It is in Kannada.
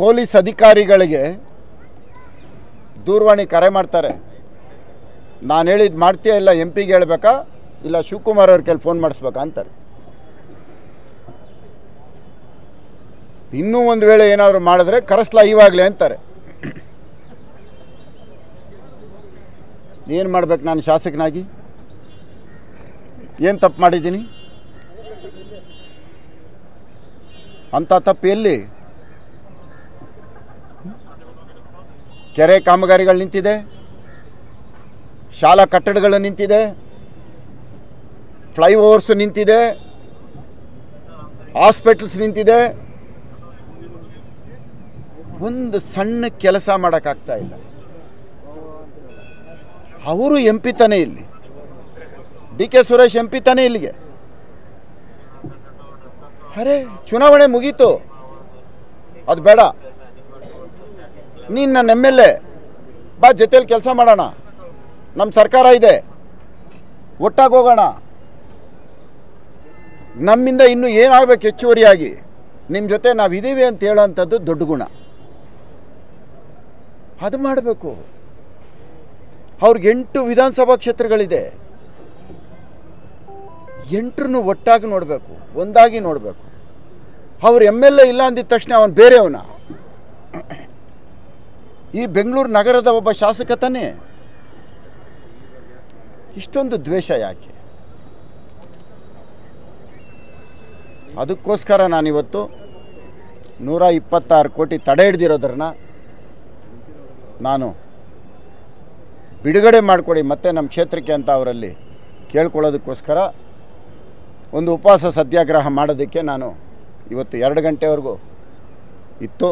ಪೊಲೀಸ್ ಅಧಿಕಾರಿಗಳಿಗೆ ದೂರವಾಣಿ ಕರೆ ಮಾಡ್ತಾರೆ. ನಾನು ಹೇಳಿದ್ದು ಮಾಡ್ತೀಯ ಇಲ್ಲ ಎಂ ಪಿಗೆ ಹೇಳ್ಬೇಕಾ? ಇಲ್ಲ ಶಿವಕುಮಾರ್ ಅವ್ರ ಕೈಲಿ ಫೋನ್ ಮಾಡಿಸ್ಬೇಕಾ ಅಂತಾರೆ. ಇನ್ನೂ ಒಂದು ವೇಳೆ ಏನಾದರೂ ಮಾಡಿದ್ರೆ ಕರೆಸ್ಲಾ ಇವಾಗಲೇ ಅಂತಾರೆ. ಏನು ಮಾಡ್ಬೇಕು ನಾನು ಶಾಸಕನಾಗಿ? ಏನು ತಪ್ಪು ಮಾಡಿದ್ದೀನಿ? ಅಂಥ ತಪ್ಪು ಎಲ್ಲಿ? ಕೆರೆ ಕಾಮಗಾರಿಗಳು ನಿಂತಿದೆ, ಶಾಲಾ ಕಟ್ಟಡಗಳು ನಿಂತಿದೆ, ಫ್ಲೈಓವರ್ಸ್ ನಿಂತಿದೆ, ಹಾಸ್ಪಿಟಲ್ಸ್ ನಿಂತಿದೆ. ಒಂದು ಸಣ್ಣ ಕೆಲಸ ಮಾಡೋಕ್ಕಾಗ್ತಾ ಇಲ್ಲ. ಅವರು ಎಂ ಪಿ ತಾನೇ ಇಲ್ಲಿ. D K Suresh M P ತಾನೇ ಇಲ್ಲಿಗೆ. ಅರೆ, ಚುನಾವಣೆ ಮುಗೀತು. ಅದು ಬೇಡ. ನೀನು ನನ್ನ ಎಂ ಎಲ್ ಎ ಬಾ ಜೊತೇಲಿ ಕೆಲಸ ಮಾಡೋಣ. ನಮ್ಮ ಸರ್ಕಾರ ಇದೆ. ಒಟ್ಟಾಗಿ ಹೋಗೋಣ. ನಮ್ಮಿಂದ ಇನ್ನೂ ಏನಾಗಬೇಕು ಹೆಚ್ಚುವರಿಯಾಗಿ? ನಿಮ್ಮ ಜೊತೆ ನಾವು ಇದ್ದೀವಿ ಅಂತ ಹೇಳೋವಂಥದ್ದು ದೊಡ್ಡ ಗುಣ. ಅದು ಮಾಡಬೇಕು. ಅವ್ರಿಗೆ ಎಂಟು ವಿಧಾನಸಭಾ ಕ್ಷೇತ್ರಗಳಿದೆ. ಎಂಟ್ರೂ ಒಟ್ಟಾಗಿ ನೋಡಬೇಕು, ಒಂದಾಗಿ ನೋಡಬೇಕು. ಅವ್ರು ಎಂ ಎಲ್ ಎ ಇಲ್ಲ ಅಂದಿದ ತಕ್ಷಣ ಅವನು ಬೇರೆಯವನ. ಈ ಬೆಂಗಳೂರು ನಗರದ ಒಬ್ಬ ಶಾಸಕ ತಾನೇ ಇಷ್ಟೊಂದು ದ್ವೇಷ ಯಾಕೆ? ಅದಕ್ಕೋಸ್ಕರ ನಾನಿವತ್ತು ನೂರ ಇಪ್ಪತ್ತಾರು ಕೋಟಿ ತಡೆ ಹಿಡ್ದಿರೋದ್ರನ್ನ ನಾನು ಬಿಡುಗಡೆ ಮಾಡಿಕೊಡಿ, ಮತ್ತೆ ನಮ್ಮ ಕ್ಷೇತ್ರಕ್ಕೆ ಅಂತ ಅವರಲ್ಲಿ ಕೇಳ್ಕೊಳ್ಳೋದಕ್ಕೋಸ್ಕರ ಒಂದು ಉಪವಾಸ ಸತ್ಯಾಗ್ರಹ ಮಾಡೋದಕ್ಕೆ ನಾನು ಇವತ್ತು ಎರಡು ಗಂಟೆವರೆಗೂ ಇತ್ತು.